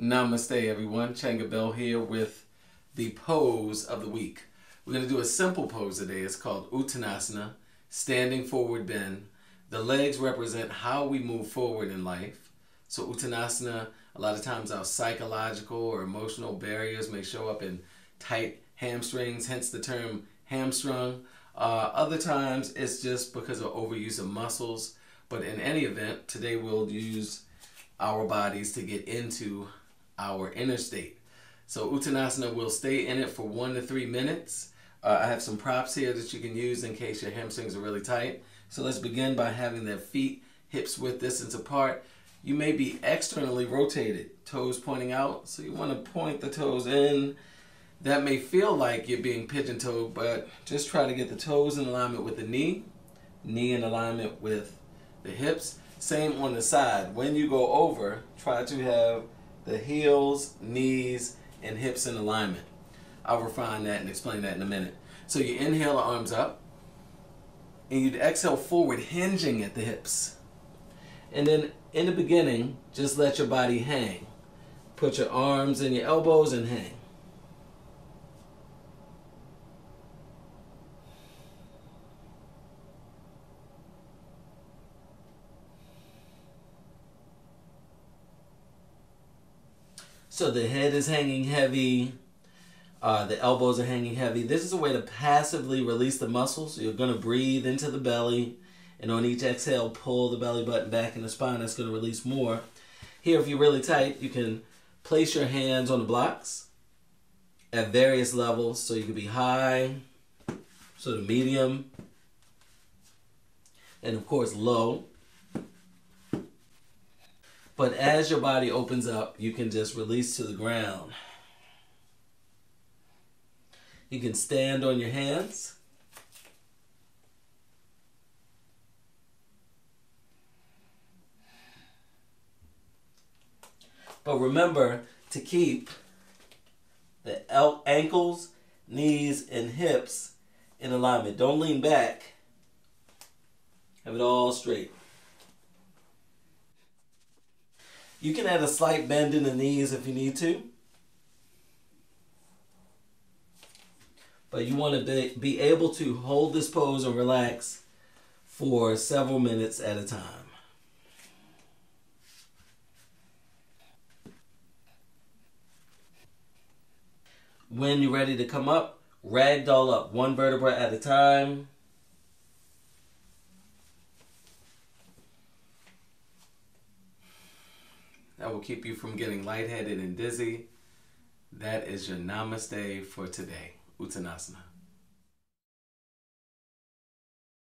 Namaste, everyone. Changa Bell here with the pose of the week. We're going to do a simple pose today. It's called Uttanasana, standing forward bend. The legs represent how we move forward in life. So, Uttanasana, a lot of times our psychological or emotional barriers may show up in tight hamstrings, hence the term hamstrung. Uh, other times it's just because of overuse of muscles. But in any event, today we'll use our bodies to get into our inner state. So Uttanasana will stay in it for one to three minutes. Uh, I have some props here that you can use in case your hamstrings are really tight. So let's begin by having their feet hips width distance apart. You may be externally rotated, toes pointing out. So you want to point the toes in. That may feel like you're being pigeon-toed, but just try to get the toes in alignment with the knee, knee in alignment with the hips. Same on the side. When you go over, try to have the heels, knees, and hips in alignment. I'll refine that and explain that in a minute. So you inhale arms up, and you'd exhale forward, hinging at the hips. And then in the beginning, just let your body hang. Put your arms and your elbows and hang. So the head is hanging heavy. Uh, the elbows are hanging heavy. This is a way to passively release the muscles. You're going to breathe into the belly. And on each exhale, pull the belly button back in the spine. That's going to release more. Here, if you're really tight, you can place your hands on the blocks at various levels. So you can be high, sort of medium, and of course low. But as your body opens up, you can just release to the ground. You can stand on your hands. But remember to keep the ankles, knees, and hips in alignment. Don't lean back. Have it all straight. You can add a slight bend in the knees if you need to. But you want to be able to hold this pose and relax for several minutes at a time. When you're ready to come up, ragdoll up one vertebra at a time. That will keep you from getting lightheaded and dizzy. That is your namaste for today. Uttanasana.